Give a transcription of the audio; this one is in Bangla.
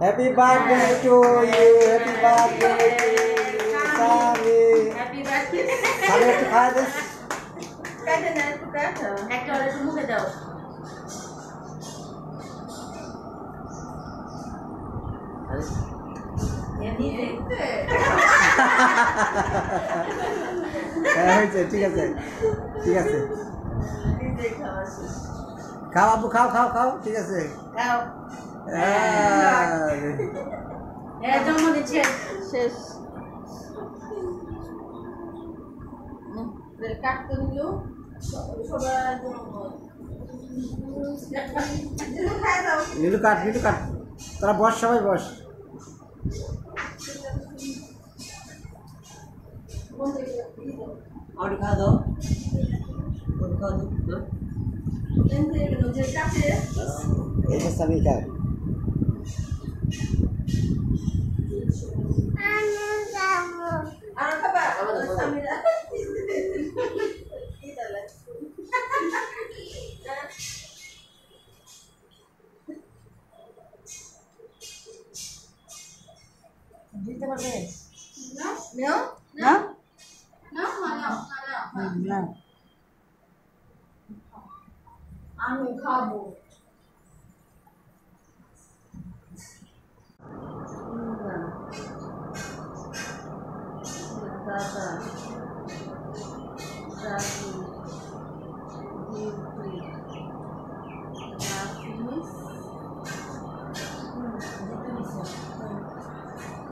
Happy birthday to you happy birthday স্বামী হ্যাপি বার্থডে স্বামী একটু খাওয়া দে একটা ওরা একটু মুখে দাও হ্যাঁ হয়েছে ঠিক আছে ঠিক আছে। খাও আব্বু খাও খাও খাও ঠিক আছে। খাও হ্যাঁ। শেষ। কাটতে নিল কাট নীলু কাট। তোরা বস সবাই বস। Ahorcado. Ahorcado, ¿no? Ah, ah, Esta es ¿No? ¿No? ¿No? ¿No? No. I mean cardboard.